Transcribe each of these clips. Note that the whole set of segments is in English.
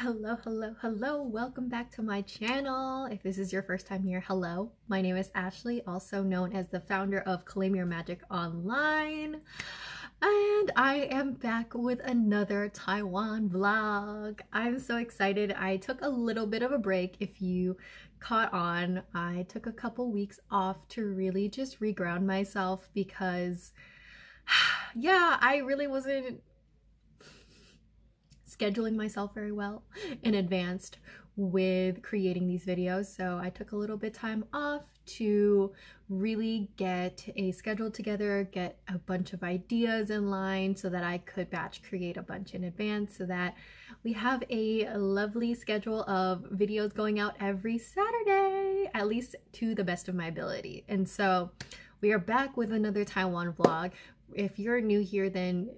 Hello, hello, hello. Welcome back to my channel. If this is your first time here, hello. My name is Ashley, also known as the founder of Claim Your Magic Online. And I am back with another Taiwan vlog. I'm so excited. I took a little bit of a break. If you caught on, I took a couple weeks off to really just reground myself because yeah, I really wasn't scheduling myself very well in advance with creating these videos. So I took a little bit time off to really get a schedule together, get a bunch of ideas in line so that I could batch create a bunch in advance so that we have a lovely schedule of videos going out every Saturday, at least to the best of my ability. And so we are back with another Taiwan vlog. If you're new here, then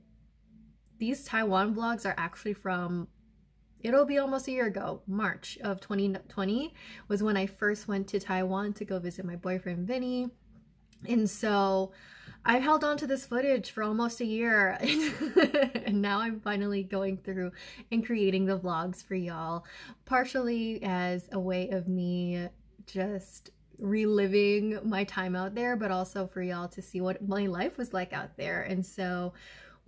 these Taiwan vlogs are actually from it'll be almost a year ago march of 2020 was when i first went to taiwan to go visit my boyfriend vinny. And so i've held on to this footage for almost a year. And now i'm finally going through and creating the vlogs for y'all partially as a way of me just reliving my time out there but also for y'all to see what my life was like out there. And so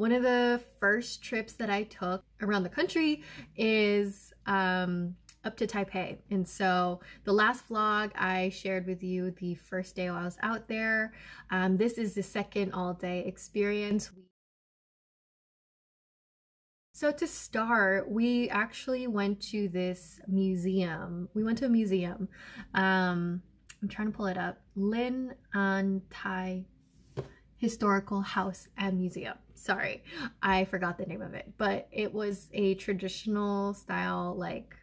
one of the first trips that I took around the country is um, up to Taipei. And so the last vlog I shared with you the first day I was out there. Um, this is the second all day experience. So to start, we actually went to this museum. We went to a museum. Um, I'm trying to pull it up. Lin An Tai Historical House and Museum. Sorry, I forgot the name of it, but it was a traditional style like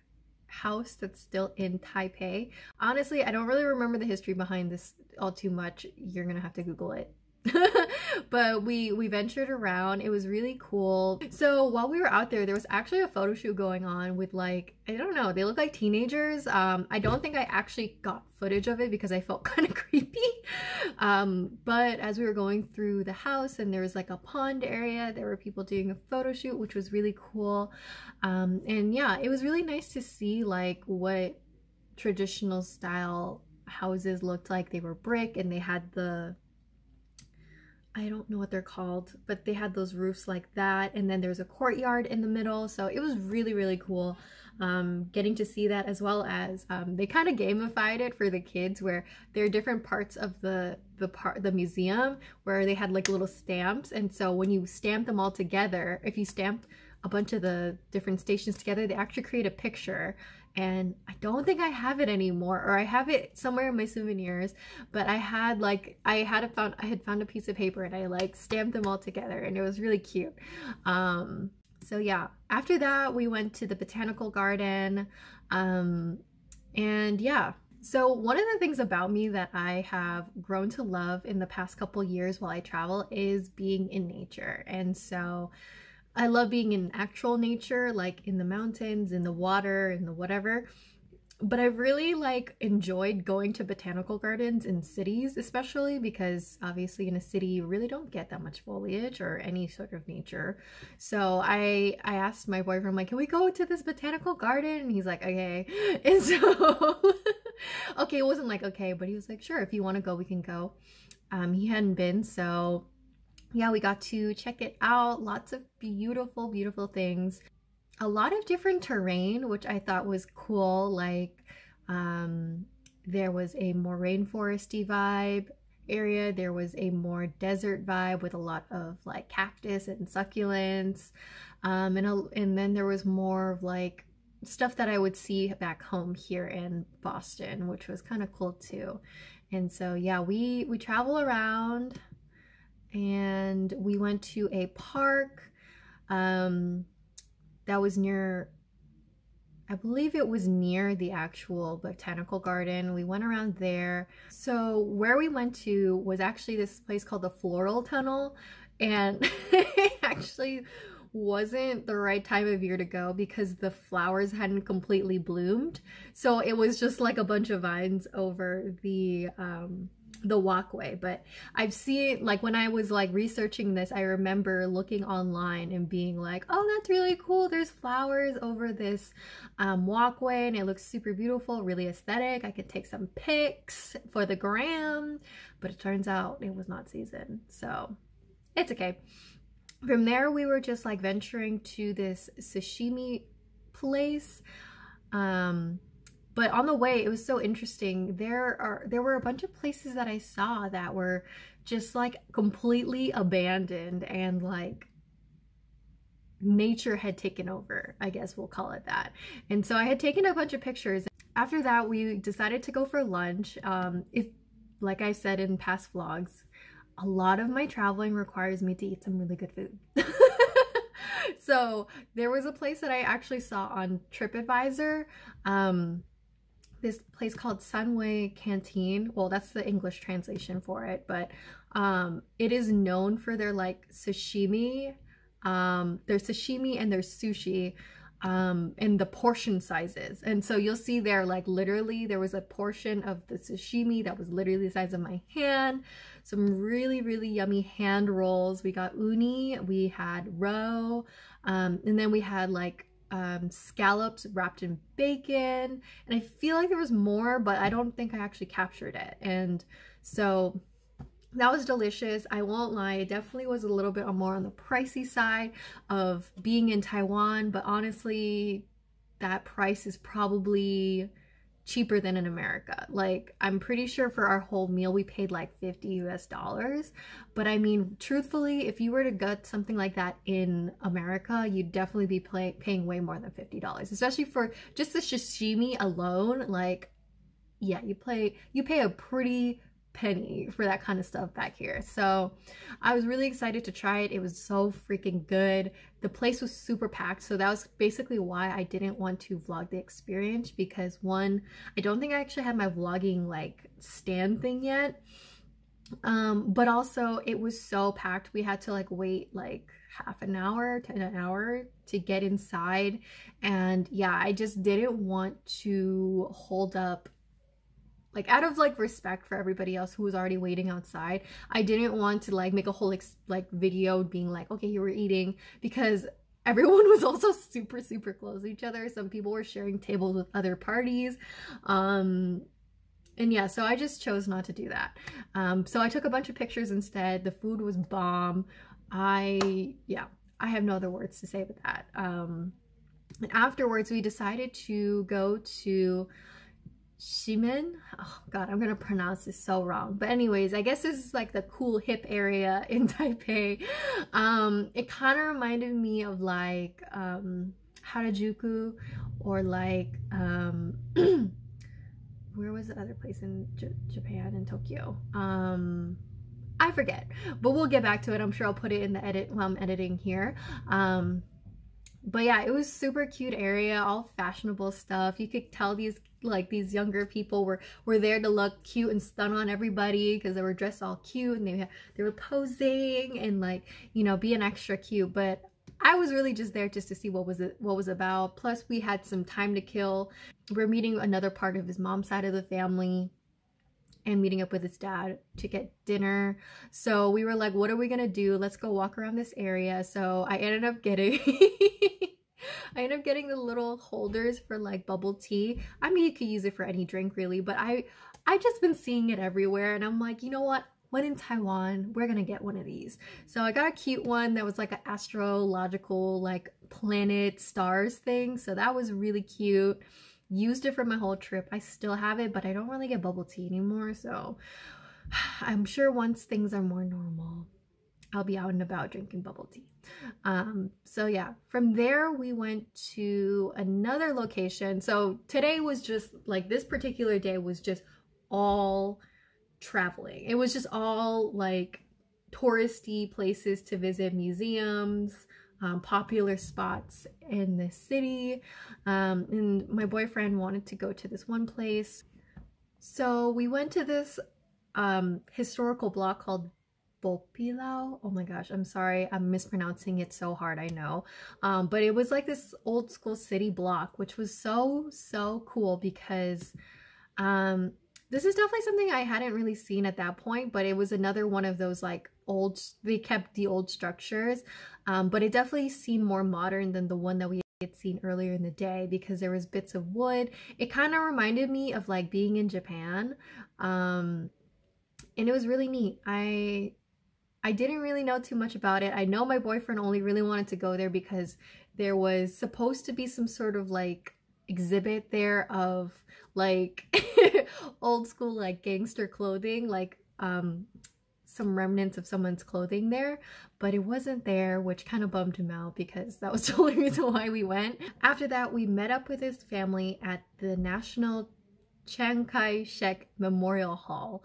house that's still in Taipei. Honestly, I don't really remember the history behind this all too much. You're gonna have to Google it. but we we ventured around. It was really cool. So while we were out there there was actually a photo shoot going on with like i don't know they look like teenagers. Um i don't think i actually got footage of it because i felt kind of creepy. Um but as we were going through the house and there was like a pond area there were people doing a photo shoot which was really cool. Um and yeah it was really nice to see like what traditional style houses looked like. They were brick and they had the I don't know what they're called, but they had those roofs like that. And then there's a courtyard in the middle. So it was really, really cool um, getting to see that as well as um, they kind of gamified it for the kids where there are different parts of the the part the museum where they had like little stamps. And so when you stamp them all together, if you stamp a bunch of the different stations together, they actually create a picture. And I don't think I have it anymore or I have it somewhere in my souvenirs but I had like I had a found I had found a piece of paper and I like stamped them all together and it was really cute. Um so yeah after that we went to the botanical garden um and yeah. So one of the things about me that I have grown to love in the past couple years while I travel is being in nature. And so I love being in actual nature, like in the mountains, in the water, in the whatever. But I've really like enjoyed going to botanical gardens in cities, especially because obviously in a city you really don't get that much foliage or any sort of nature. So I I asked my boyfriend like, can we go to this botanical garden? And he's like, okay. And so okay, it wasn't like okay, but he was like, sure, if you want to go, we can go. Um, he hadn't been, so yeah, we got to check it out. Lots of beautiful, beautiful things. A lot of different terrain, which I thought was cool. Like um, there was a more rainforesty vibe area. There was a more desert vibe with a lot of like cactus and succulents. Um, and, a, and then there was more of like stuff that I would see back home here in Boston, which was kind of cool too. And so yeah, we we travel around and we went to a park um, that was near I believe it was near the actual botanical garden. We went around there. So where we went to was actually this place called the Floral Tunnel. And it actually wasn't the right time of year to go because the flowers hadn't completely bloomed. So it was just like a bunch of vines over the um, the walkway but i've seen like when i was like researching this i remember looking online and being like oh that's really cool. There's flowers over this um, walkway and it looks super beautiful really aesthetic. I could take some pics for the gram. But it turns out it was not season so it's okay. From there we were just like venturing to this sashimi place um but on the way, it was so interesting. There are there were a bunch of places that I saw that were just like completely abandoned and like nature had taken over, I guess we'll call it that. And so I had taken a bunch of pictures. After that, we decided to go for lunch. Um, if, like I said in past vlogs, a lot of my traveling requires me to eat some really good food. so there was a place that I actually saw on TripAdvisor. Um, this place called Sunway Canteen. Well, that's the English translation for it, but um, it is known for their like sashimi, um, their sashimi and their sushi um, and the portion sizes. And so you'll see there, like literally, there was a portion of the sashimi that was literally the size of my hand. Some really, really yummy hand rolls. We got uni, we had roe, um, and then we had like um, scallops wrapped in bacon. And I feel like there was more, but I don't think I actually captured it. And so that was delicious. I won't lie, it definitely was a little bit more on the pricey side of being in Taiwan, but honestly, that price is probably cheaper than in America. Like, I'm pretty sure for our whole meal, we paid like 50 US dollars. But I mean, truthfully, if you were to get something like that in America, you'd definitely be pay paying way more than $50, especially for just the sashimi alone. Like, yeah, you play, you pay a pretty penny for that kind of stuff back here. So I was really excited to try it. It was so freaking good. The place was super packed. So that was basically why I didn't want to vlog the experience because one, I don't think I actually had my vlogging like stand thing yet. Um, but also it was so packed. We had to like wait like half an hour to an hour to get inside. And yeah, I just didn't want to hold up like out of like respect for everybody else who was already waiting outside i didn't want to like make a whole like video being like okay you were eating because everyone was also super super close to each other. Some people were sharing tables with other parties. Um and yeah so i just chose not to do that. Um so i took a bunch of pictures instead. The food was bomb. I yeah i have no other words to say with that. Um and afterwards we decided to go to Ximen. Oh god, I'm gonna pronounce this so wrong. But anyways, I guess this is like the cool hip area in Taipei. Um, it kind of reminded me of like um, Harajuku or like um, where was the other place in J Japan in Tokyo? Um, I forget, but we'll get back to it. I'm sure I'll put it in the edit while I'm editing here. Um, but yeah, it was super cute area, all fashionable stuff. You could tell these like these younger people were were there to look cute and stun on everybody because they were dressed all cute and they they were posing and like you know being extra cute. But I was really just there just to see what was it what was about. Plus, we had some time to kill. We're meeting another part of his mom's side of the family and meeting up with his dad to get dinner. So we were like, what are we gonna do? Let's go walk around this area. So I ended up getting I end up getting the little holders for like bubble tea. I mean, you could use it for any drink really, but I I just been seeing it everywhere and I'm like, you know what? When in Taiwan, we're gonna get one of these. So I got a cute one that was like an astrological like planet stars thing. So that was really cute used it for my whole trip. I still have it, but I don't really get bubble tea anymore. So I'm sure once things are more normal, I'll be out and about drinking bubble tea. Um, so yeah, from there we went to another location. So today was just like this particular day was just all traveling. It was just all like touristy places to visit, museums, um, popular spots in the city. Um, and my boyfriend wanted to go to this one place. So we went to this um, historical block called Bopilao. Oh my gosh, I'm sorry. I'm mispronouncing it so hard, I know. Um, but it was like this old school city block, which was so, so cool because um, this is definitely something I hadn't really seen at that point, but it was another one of those like old, they kept the old structures, um, but it definitely seemed more modern than the one that we had seen earlier in the day because there was bits of wood. It kind of reminded me of like being in Japan. Um, and it was really neat. I I didn't really know too much about it. I know my boyfriend only really wanted to go there because there was supposed to be some sort of like exhibit there of like old school like gangster clothing like um some remnants of someone's clothing there but it wasn't there which kind of bummed him out because that was the only reason why we went after that we met up with his family at the national chiang kai-shek memorial hall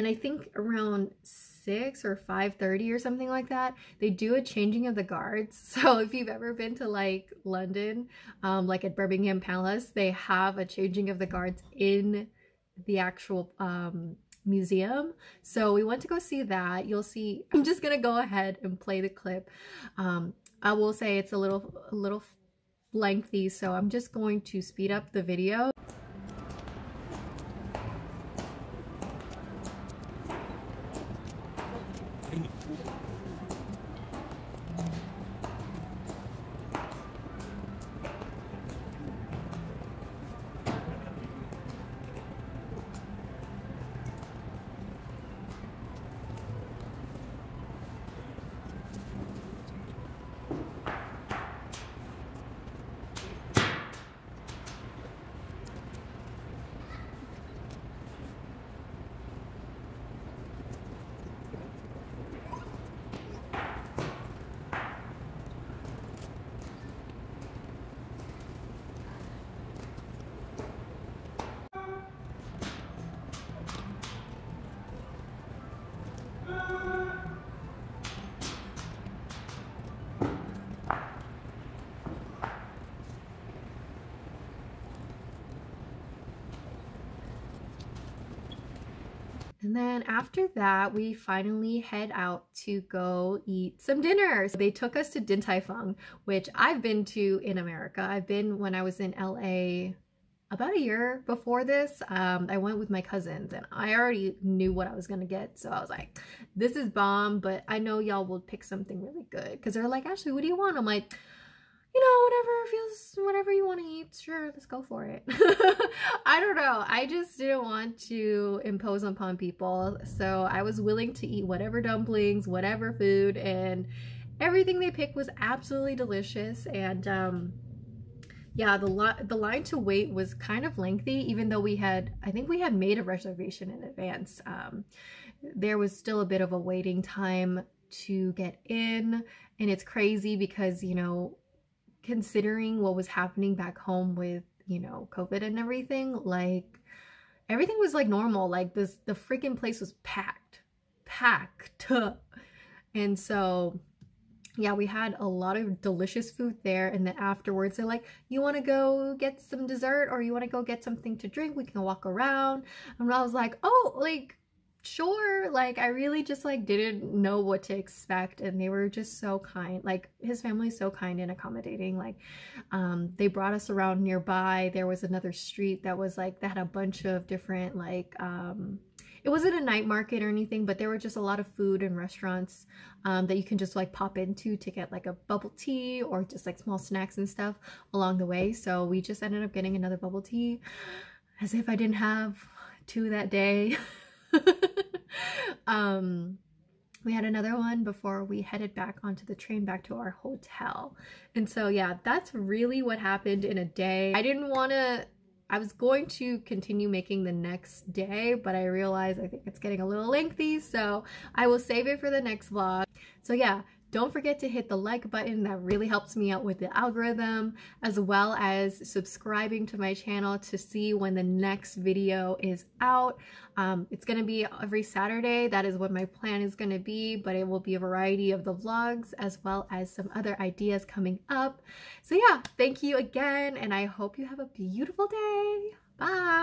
and I think around 6 or 5.30 or something like that, they do a changing of the guards. So if you've ever been to like London, um, like at Buckingham Palace, they have a changing of the guards in the actual um, museum. So we went to go see that. You'll see, I'm just going to go ahead and play the clip. Um, I will say it's a little, a little lengthy, so I'm just going to speed up the video. And then after that, we finally head out to go eat some dinner. So they took us to Din Tai Fung, which I've been to in America. I've been when I was in LA about a year before this. Um, I went with my cousins and I already knew what I was going to get. So I was like, this is bomb, but I know y'all will pick something really good. Because they're like, Ashley, what do you want? I'm like, you know, whatever feels, whatever you want to eat, sure, let's go for it. I don't know. I just didn't want to impose upon people. So I was willing to eat whatever dumplings, whatever food, and everything they picked was absolutely delicious. And, um, yeah, the, li the line to wait was kind of lengthy, even though we had, I think we had made a reservation in advance. Um, there was still a bit of a waiting time to get in. And it's crazy because, you know, considering what was happening back home with, you know, COVID and everything, like everything was like normal. Like this, the freaking place was packed, packed. And so, yeah, we had a lot of delicious food there. And then afterwards, they're like, you want to go get some dessert or you want to go get something to drink? We can walk around. And I was like, oh, like, sure like i really just like didn't know what to expect and they were just so kind like his family's so kind and accommodating like um they brought us around nearby. There was another street that was like that had a bunch of different like um it wasn't a night market or anything but there were just a lot of food and restaurants um, that you can just like pop into to get like a bubble tea or just like small snacks and stuff along the way. So we just ended up getting another bubble tea as if i didn't have two that day um, we had another one before we headed back onto the train back to our hotel. And so, yeah, that's really what happened in a day. I didn't want to, I was going to continue making the next day, but I realized I think it's getting a little lengthy, so I will save it for the next vlog. So yeah, Don't forget to hit the like button. That really helps me out with the algorithm, as well as subscribing to my channel to see when the next video is out. Um, it's to be every Saturday. That is what my plan is to be, but it will be a variety of the vlogs as well as some other ideas coming up. So yeah, thank you again, and I hope you have a beautiful day. Bye!